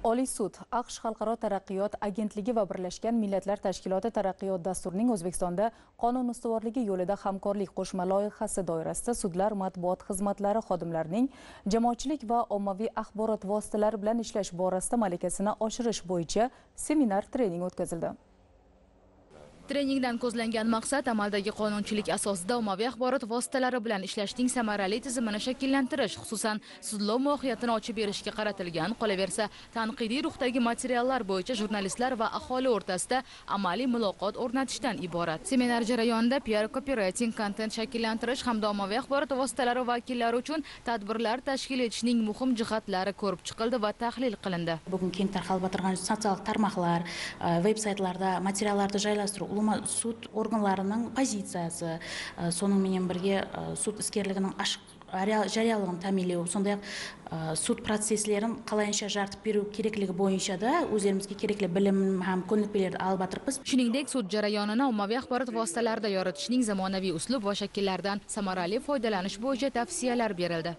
Oliy sud AQSh Xalqaro taraqqiyot agentligi va Birlashgan Millatlar Tashkiloti taraqqiyot dasturining O'zbekistonda qonun ustuvorligi yo'lida hamkorlik qo'shma loyihasi doirasida sudlar matbuot xizmatlari xodimlarining jamoatchilik va ommaviy axborot vositalari bilan ishlash borasida malakasini oshirish bo'yicha seminar trening o'tkazildi. Treningdan ko'zlangan maqsad amaldagi qonunchilik asosida ommaviy axborot vositalari bilan ishlashning samarali tizimini shakllantirish, xususan sudlov mohiyatini ochib berishga qaratilgan, qolaversa tanqidiy ruhdagi materiallar bo'yicha jurnalistlar va aholi o'rtasida amaliy muloqot o'rnatishdan iborat. Seminar jarayonida piar copywriting, kontent shakllantirish hamda ommaviy axborot vositalari vakillari uchun tadbirlar tashkil etishning muhim jihatlari ko'rib chiqildi va tahlil qilindi. Bugun keng tarqalib yotirgan sotsial tarmoqlar, e, veb-saytlarda materiallarni joylashtirish ulama sud органларының позициясы soning menен birga sud iskerligining ашық жариялығын тәмелеу сондай ақ э, суд процесслерін қалайынша жарытып беру керектігі бойынша да өздерімізге керекli білім һәм ko'nikmalarni olib atribmiz shuningdek sud jarayonini ommaviy axborot vositalarida yoritishning zamonaviy uslub va shakllaridan samarali foydalanish bo'yicha tavsiyalar berildi